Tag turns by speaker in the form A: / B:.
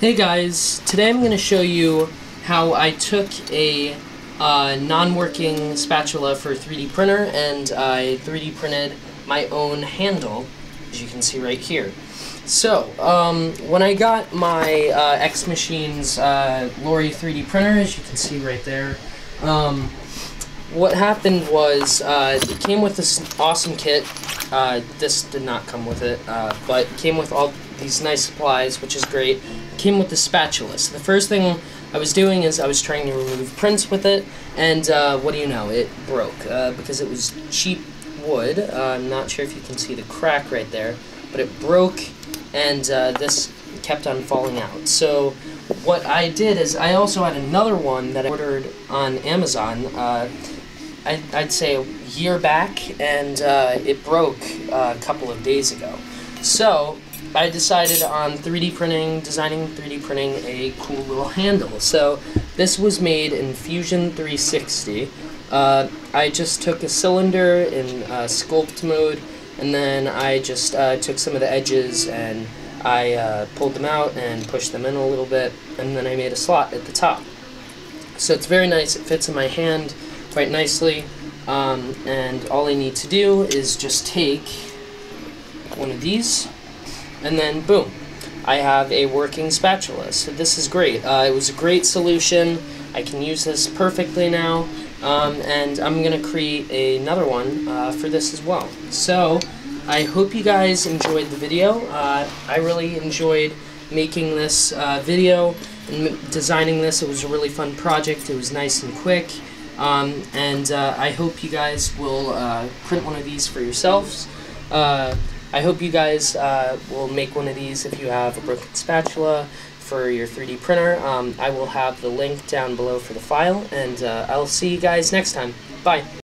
A: Hey guys, today I'm going to show you how I took a uh, non-working spatula for 3D printer and I 3D printed my own handle, as you can see right here. So, um, when I got my uh, X Machines uh, Lori 3D printer, as you can see right there, um, what happened was uh, it came with this awesome kit. Uh, this did not come with it, uh, but came with all these nice supplies, which is great came with the spatula. So the first thing I was doing is I was trying to remove prints with it, and uh, what do you know, it broke uh, because it was cheap wood. Uh, I'm not sure if you can see the crack right there, but it broke, and this kept on falling out. So what I did is I also had another one that I ordered on Amazon. Uh, I, I'd say a year back, and uh, it broke a couple of days ago. So I decided on 3D printing, designing 3D printing a cool little handle. So this was made in Fusion 360. Uh, I just took a cylinder in uh, sculpt mode, and then I just uh, took some of the edges and I uh, pulled them out and pushed them in a little bit, and then I made a slot at the top. So it's very nice. It fits in my hand quite nicely, um, and all I need to do is just take one of these and then boom, I have a working spatula. So this is great. Uh, it was a great solution. I can use this perfectly now, um, and I'm going to create another one uh, for this as well. So I hope you guys enjoyed the video. Uh, I really enjoyed making this uh, video and designing this. It was a really fun project. It was nice and quick. Um, and uh, I hope you guys will uh, print one of these for yourselves. I hope you guys uh, will make one of these if you have a broken spatula for your 3D printer. Um, I will have the link down below for the file, and uh, I'll see you guys next time. Bye.